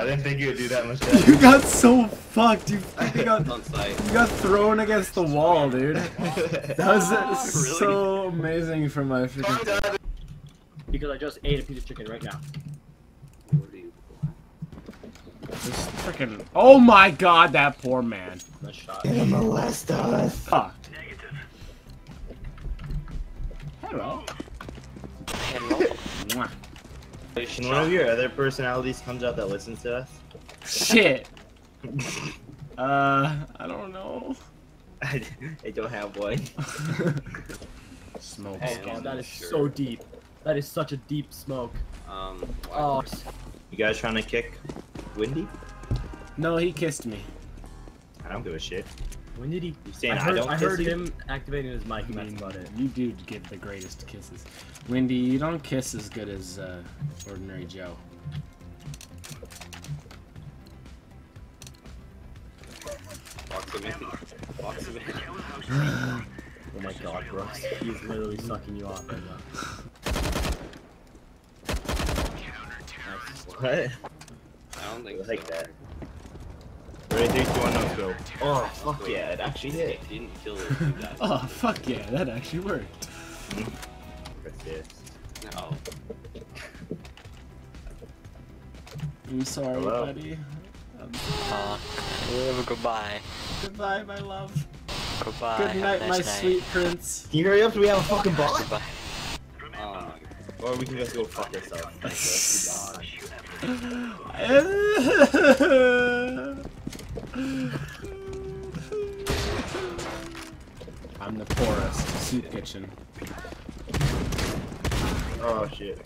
I didn't think you would do that much You got so fucked. You, you got you got thrown against the wall, dude. That was Really? so amazing from my freaking. Because I just ate a piece of chicken right now. This freaking. Oh my god, that poor man. Nice shot. molest us. Fuck. Hello. Mwah. Can one of your other personalities comes out that listens to us? Shit. Uh, I don't know. I, I don't have one. Smoke. Oh Hey, god, that is sure. so deep. That is such a deep smoke. Um, Oh, You guys trying to kick Windy? No, he kissed me. I don't give a shit. When did he? You saying I I, heard, don't I kiss heard you? him activating his mic, I and that's mean, about it. you do get the greatest kisses. Wendy, you don't kiss as good as uh, ordinary Joe. box him in. Box him in. Oh my god, bro. He's literally sucking you off right now. What? I don't think Like so. that. Ready, three, two, one, let's go. Oh, fuck yeah, it actually hit. He didn't kill it. do that. Oh, fuck yeah, that actually worked. Persist. No. I'm sorry, Hello. buddy. Um, Fuck. Uh, goodbye. goodbye, my love. Goodbye. Good night, nice my night. sweet prince. Can you hurry up so we have a fucking bot? Goodbye. Oh Or we can just go fuck ourselves. I'm the poorest. Soup kitchen. Oh shit.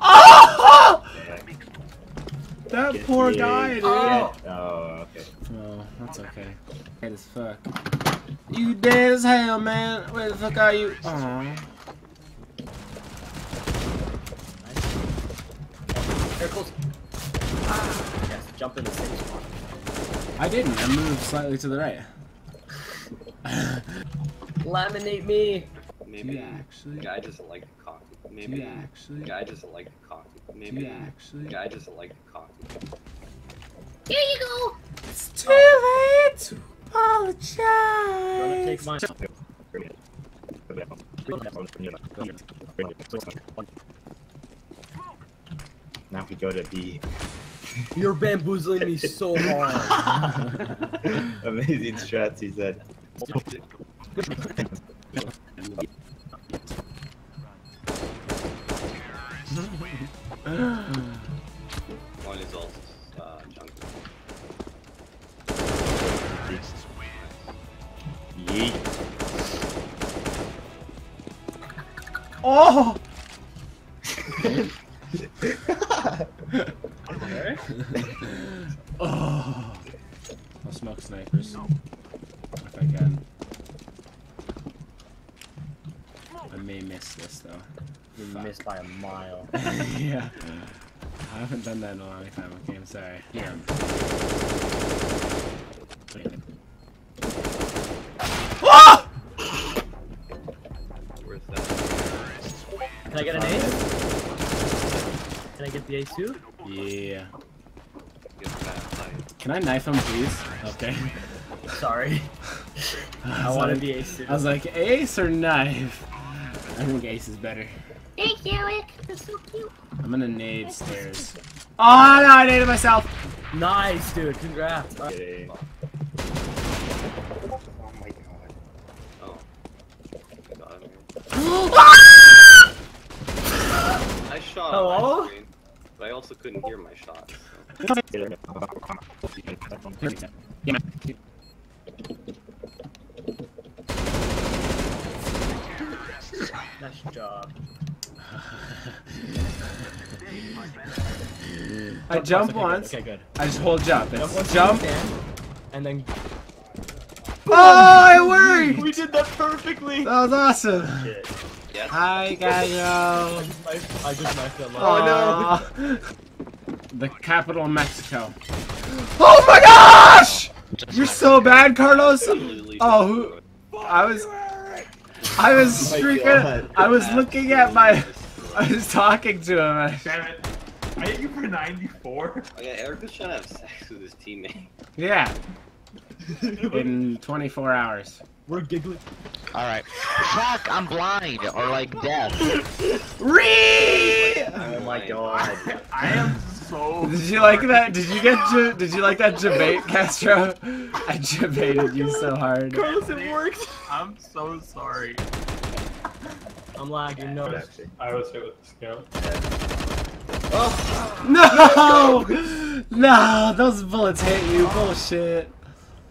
Oh! That Get poor the- guy, dude. Oh. Oh, okay. Oh, that's okay. Dead as fuck. You dead as hell, man. Where the fuck are you? Aw. Here, close. Ah, yes, jump in the same spot. I didn't. I moved slightly to the right. Laminate me. Maybe actually? the guy doesn't like the coffee. Maybe Do you actually? the guy doesn't like the coffee. Maybe Do you actually? the guy doesn't like the coffee. There you go! It's too late to Gonna apologize. take mine. Now we go to B. You're bamboozling me so hard. Amazing strats, he said. One is also uh, jungle. Yeet. Oh! Oh. I'll smoke snipers. If I can. I may miss this though. You Fuck. missed by a mile. yeah. I haven't done that in a long time. Okay, I'm sorry. Yeah. Wait, ah! Can I get an A? Yeah. Can I knife him, please? Okay. Sorry. I, I want to like, be ace. I was like, ace or knife? I think ace is better. Thank you, You're so cute. I'm gonna nade stairs. Oh no, I naded myself! Nice, dude. Congrats. Okay. Oh my god. I shot him. I shot I also couldn't hear my shot. So. nice job. I jump Okay, once. Good. Okay, good. I just hold jump. It's Jump once. jump. Stand, and then. Oh, it worked! We did that perfectly. That was awesome. Shit. Yes. Hi, Gallo. I just knifed that Oh no. The capital of Mexico. Oh my gosh! You're so bad, Carlos. Oh, who? I was. I was Oh my freaking. I was looking at my. I was talking to him. Damn it. I hit you for 94. Oh yeah, Eric was trying to have sex with his teammate. Yeah. In 24 hours. We're giggling. Alright. Fuck, I'm blind or like deaf. Ree! Oh my god. I am so. Did you like that? Did you get? Ja- did you like that debate, Castro? I debated you so hard. Carlos, it worked. I'm so sorry. I'm lagging. No. I was hit with the scout. No! No, those bullets hit you. Bullshit.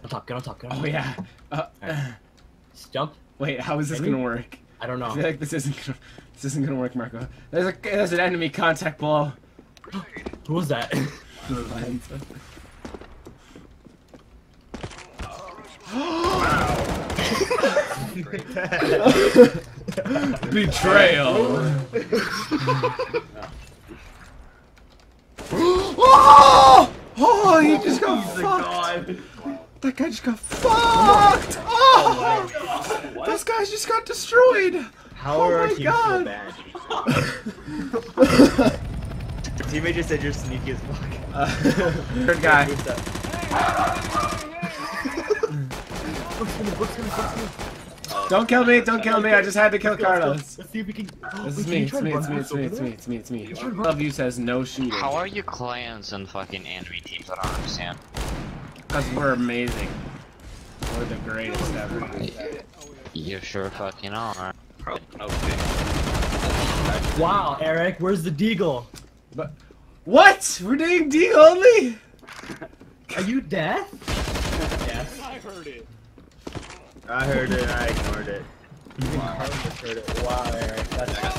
On top. Get on top. Get on Oh top. yeah. Uh, Just jump. wait, how is this Maybe? gonna work? I don't know. I feel like this isn't gonna. This isn't gonna work, Marco. There's a there's an enemy contact below. Who was that? Betrayal. oh! Oh, he just got fucked. That guy just got fucked. Oh! Those guys just got destroyed. How Oh are our my teams God. so bad? Teammate just said you're sneaky as fuck. Uh, third guy. Who's that? Don't kill me, don't kill me, I just had to kill Carlos. Let's see if we can. This is me, it's me, it's me, it's me, it's me, it's me, it's me, it's me. Love you says no shooting. How are you clans and fucking enemy teams? I don't understand. Because we're amazing. We're the greatest ever. You sure fucking are. Okay. Wow, Eric, where's the deagle? But what? We're doing D only? Are you deaf? Yes. I heard it and I ignored it. Even Carlos heard it. Wow, Eric. I That's got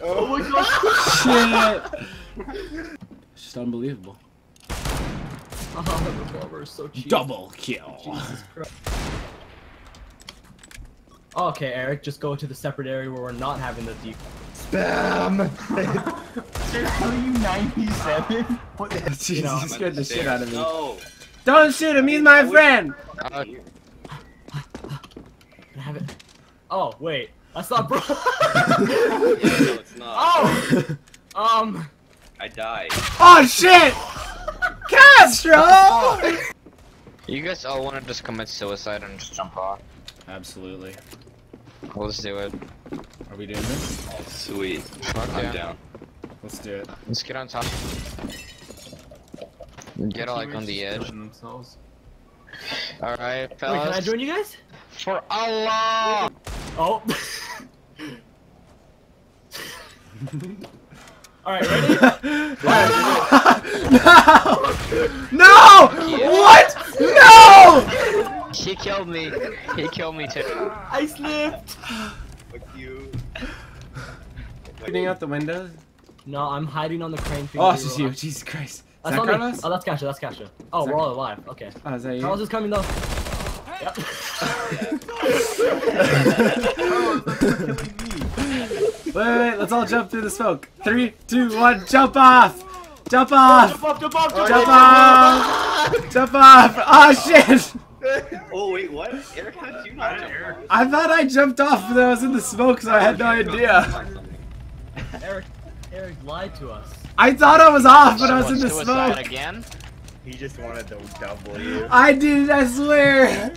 Oh my god. Shit. It's just unbelievable. Oh, the revolver is so cheap. Double kill. Jesus Okay, Eric, just go to the separate area where we're not having the deagle. Spam! Are you 97? What the Jesus, You know, scared the shit out of me. No. Don't shoot him, he's my friend! Uh, have it? Oh, wait. That's not bro. Yeah, no, it's not. oh! Um. I died. Oh shit! Castro! you guys all want to just commit suicide and just jump off? Absolutely. Let's do it. Are we doing this? Sweet. Fuck I'm yeah. down. Let's do it. Let's get on top. Get like on the edge. Themselves. Alright, Wait, can I join you guys? For Allah! Oh. Alright, ready? no! No! What? No! He killed me. He killed me too. I slipped! Fuck you. Shooting out the windows? No, I'm hiding on the crane. Oh, We it's just you. alive. Jesus Christ. Is That's that not me. Oh, that's Kasha, that's Kasha. Oh, that- we're all alive. Okay. Oh, is that you? Carlos is coming though. Yep. Oh, Let's all jump through the smoke. Three, two, one, jump off! Jump off! jump off, jump off, jump Jump off! off! Jump off! Oh shit! Oh wait, what? Eric, how did you not jump off? I thought I jumped off, but I was in the smoke, so I had no idea. Eric, Eric lied to us. I thought I was off, but I was in the smoke. again? He just wanted to double you. I did, I swear.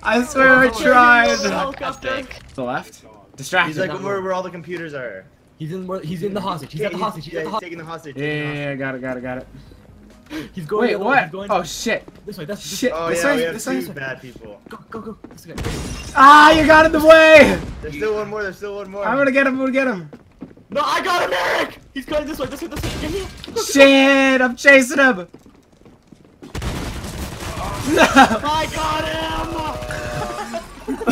I swear I tried. To the left? Distracted. He's like where, where all the computers are. He's in. where- He's in the hostage. He's at the hostage. He's yeah, at the he's hostage. taking the hostage. yeah, taking the yeah, yeah, got it, got it, got it. He's going. Wait, the what? Going Oh shit. this way. That's this Shit. Oh This yeah, way, we have this way, two way. bad people. Go, go, go. This way. Ah, you got in the way. There's still one more. There's still one more. I'm gonna get him. I'm gonna get him. No, I got him, Eric. He's going this way. This way. This way. Get here. Shit, I'm chasing him. No. I got him.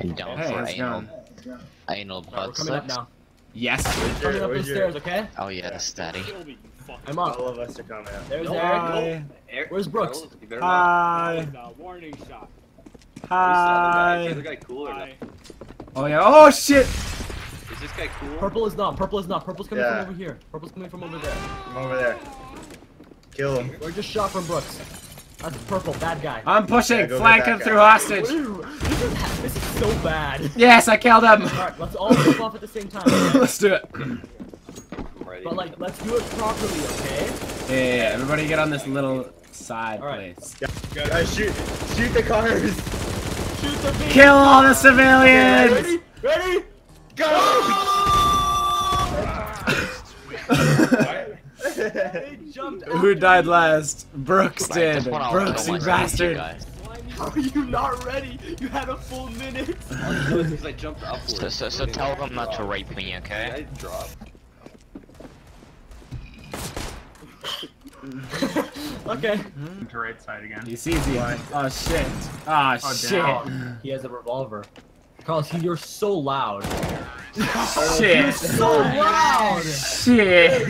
And down Hey, for how's it anal. going? Anal We're butt coming up now. Yes. Where's Coming up the your- stairs. Okay. Oh yes, daddy. I'm up. All of us are coming out. There's Hi. Eric. Eric, Where's Brooks? Carlos, you better not- Hi. warning shot. Who's the other guy? Is Hi. guy cool or not? Oh yeah. Oh shit. Is this guy cool? Purple is not. Purple is not. Purple's coming Yeah. from over here. Purple's coming from over there. From over there. Kill him. We're just shot from Brooks. That's purple, bad guy. I'm pushing. Yeah, Flank him that through hostage. Ooh, this is, this is so bad. Yes, I killed him. Alright, let's all jump off at the same time. okay? Let's do it. But like, let's do it properly, okay? Yeah, yeah, yeah. Everybody get on this little side Alright. place. Guys, shoot, shoot the cars. Shoot the beam! Kill all the civilians. Ready? Ready? They jumped out. Who died last? Brooks did. this one I'll Brooks, go you bastard. guys. How are you not ready? You had a full minute. Because I jumped upward. So, so, so tell them not to rape me, okay? I dropped. Okay. To right side again. He's easy. Oh shit. Ah, oh, Oh, shit. down. He has a revolver. Carlos, you're so loud. Shit. You're So loud! Shit.